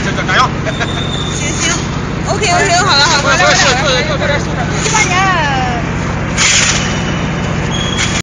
加油，行行，OK OK，好了好了，